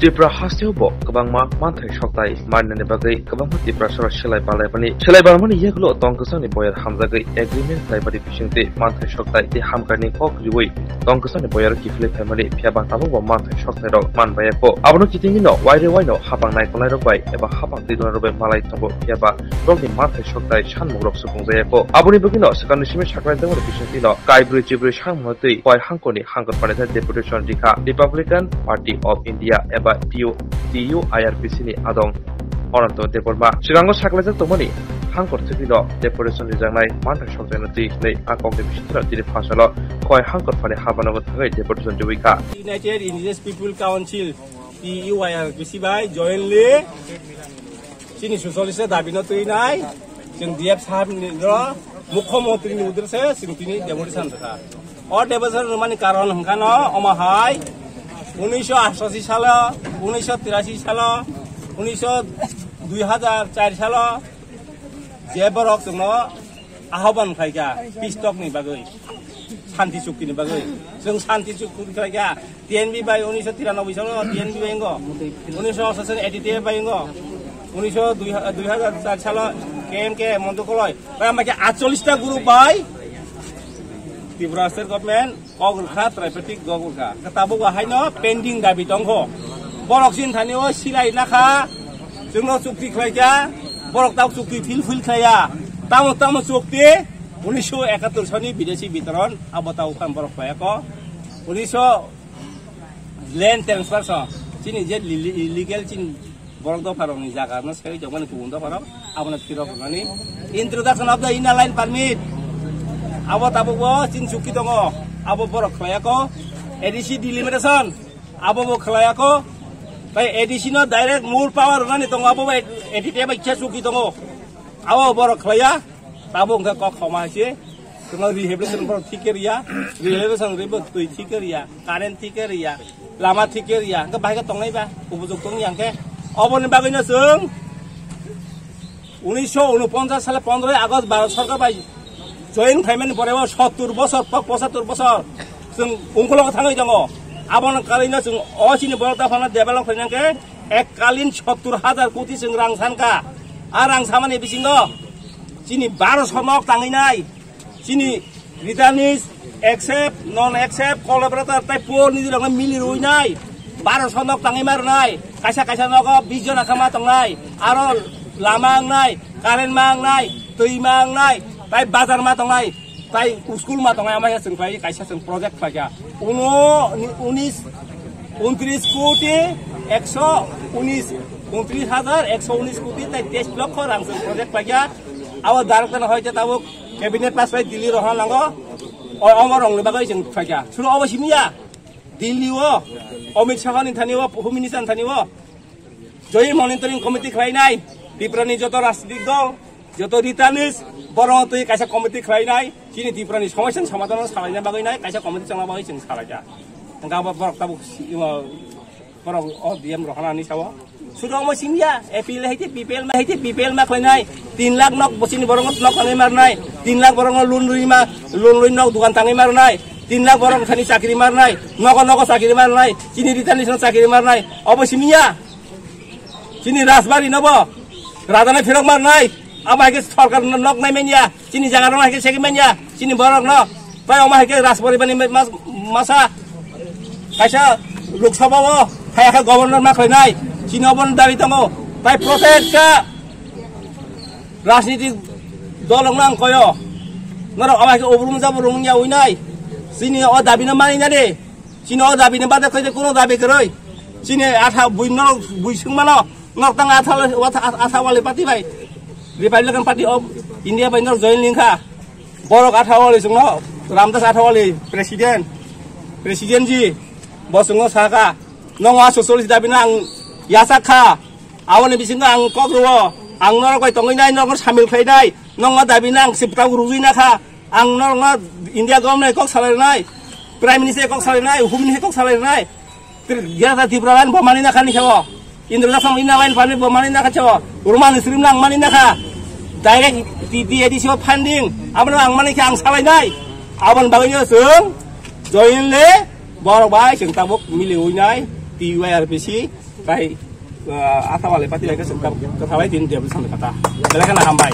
त्रिपुरा हास्टेयावबो गोबांमा मानथाय सकथाय मानिनायनि बागै गोबांमा त्रिपुरा सरकार सोलाय बालायबानि सोलाय बालायबानि यागुलो तंकसानि बयार हामजागै एग्रिमेन्ट खालायबादि बिसिंते मानथाय सकथाय ति हामकारनि हक जुवै तंकसानि बयार किफले फायमानि फियाबां ताबो मानथाय सकथाय रक मानबायाको आबनो कितिंनि न वाइरे वाइनो हाबां नायखनाय रकबाय एबा हाबां दैदना रबाय मालाय तंबो फियाबा रकनि मानथाय सकथाय सानमुग रक सुफुंजायाको आबनि बगिनो सकानि सिमे साकराय दङ बिसिंति न काइब्रि चिब्रि सानमुगै वाइ हांकनि हांकर पानाय डेपुटेशन दिखा रिपाब्लिकान पार्टी अफ इन्डिया एबा বা DUIRPC ni adong orang tu অনন্ত ma sirango sakla jang tomoni হাংকর থেকে ডেপুটেশন রিজাংনাই মানটা সংজানো তি নেই আকং দে দিলে ফাসালো কয় হাংকর ফালে হাবানো থাকে deputation জবিকা। United Indigenous People Council UIR BC by jointly চিনি সুসলিসে দাবি নতুই নাই। চিন সাহেব মুখ্যমন্ত্রী উদ্দেশ্যে চিন তিনি অ মানে কারণ হামকানো অমাহাই। উনিশশো আঠাশি সাল উনিশশো তিরাশি সাল উনিশশো দুই হাজার চার সাল যে বরক ন আহ্বান খাইকা পিস্তকনি বাগৈ শান্তি চুক্তিনি বাগৈ जों शान्ति चुक्ति खायगा टिएनबी बाय उन्नीस सौ तिरानब्बे साल टिएनबी बैंक उन्नीस सौ अठासी एडीटीए बैंक उन्नीस सौ दुई हजार चार साल के एम के मंत्रिकलय आमबाके आठचल्लिसटा group by Tripura state government গগরখা ট্রাইপেটিক গগরখা তাবো বাহাইন পেন্ডিং দাবি দং বরকসিন থানিও সিলাই নাখা जोंनाव चुक्ति खालाया बरक दाव चुक्ति फिल फिल खाया तामो तामो चुक्ति उन्नीस एकात्तर सनी विदेशी वितरण अब ताव खान बरक पायाको उन्नीस लैंड ट्रांसफर स चिनी जे इलीगल चिन बरक दाव फारो नि जागा न सही जगन कुंदा फारो अब न फिरो करनी introduction of the inner line permit khlaya ko ADC delimitation abo bo khlaya ko bai ADC no direct mul power ngani tongo abo bai ADT bai cha suki tongo abo borok khlaya tabo ngka ko khoma hise tongo rehabilitation borok thikeria rehabilitation rebo tui thikeria current thikeria lama thikeria ngka bai ka tongai ba ubujok tong yang ke abo ni bagai na sung উনিশশো উনপঞ্চাশ সালে পনেরোই August Bharat সরকার পাই join thaimen porewa 70 bosor pak 75 bosor sung ungkolong thangai jango abon kalina sung 80 bor ta phana develop khaina ke ek kalin 70000 koti sung rang san ka arang samane bisingo chini 1200 mok thangai nai chini ritanis accept non accept collaborator tai por nidi rang mili roi nai 1200 mok thangai mar nai kaisa kaisa nok 20 jona khama tong nai aro lamang nai karen mang nai tui mang nai তাই বাজার মা তাই তাই school মা তাই আমার হেসেন পাই কাইসা সেন প্রজেক্ট পাইকা উনো উনিশ উনত্রিশ কোটি, একশো উনিশ উনত্রিশ হাজার একশো উনিশ কোটি, তাই তেইশ লক্ষ রাংসেন প্রজেক্ট পাইকা আবার দারকান হয়েছে তাবো ক্যাবিনেট পাস পাই দিল্লি রহন লাগো অমর রং বাগাই যেন পাইকা শুধু অবশ্যই মিয়া ও অমিত শাহ নিথানি ও হোম মিনিস্টার ও জয়ী মনিটরিং কমিটি খাই নাই। বিপ্রাণী যত রাজনৈতিক দল। যত রিতালিস বড় তো কাইসা কমিটি খাই নাই, চিনি দিপ্রানি সমস্যা সমাধান সালাইনা বাগৈ নাই, কাইসা কমিটি চালা বাগৈ চিনি সালাইজা গাবা বরক বরক অ, ডিএম রহনানি চাব শুধু মই চিনিয়া A P L P L মা আহিছে পি এল মা খাই নাই, তিন লাখ নক বচিনি বরঙত নক আনি মার নাই, তিন লাখ বরঙৰ লোন লুই মা, লোন লুই নক দোকান টাঙি মাৰ নাই, তিন লাখ বরং খানি চাকরি মার নাই নক নক চাকরি মার নাই, চিনি রিতালিস চাকরি মার নাই। অবশ্য মিয়া, চিনি রাজবাড়ি নব রাজানে ফেরক মার নাই আমাকে সরকার নক নাই মেনিয়া চিনি জাগার আমাকে সেকে মেনিয়া চিনি বরক ন তাই আমাকে রাজ পরিমাণে মাসা কাইসা লোকসভা তাই একা গভর্নর মাখলে নাই চিনি অবন দাবি দङ তাই প্রত্যেকটা রাজনীতিক দল নাম কয় নর আমাকে অবরুম যাব রুমিয়া ওই নাই চিনি অ দাবি না মানি না রে চিনি অ দাবি না বাদে কইতে কোনো দাবি করই চিনি আঠা বুই ন বুই সুমানো নর্তাং আঠা আঠা ওয়ালে পাতি ভাই Republican Party of India by join lingka borok athawali sungno ramdas athawali presiden presiden ji bosungno saka nonga socialist dabina ang yasakha awani bisinga ang kokruwo ang nor koi tongai nai nor samil khai nai nonga dabina ang sipta urui na kha ang nor nga India government kok salai nai prime minister kok salai nai home minister kok salai nai Gata tipralan bomani na kani chawo Indra sam ina lain pani bomani na kachawo Urman isrim lang mani na ka direct the addition of funding abang mana yang salai nai abang bagainya sung join le borong bai sung tabuk miliu nai TURPC bai asal oleh parti lain sung tabuk ketahui tin dia bersama kata silakan ambai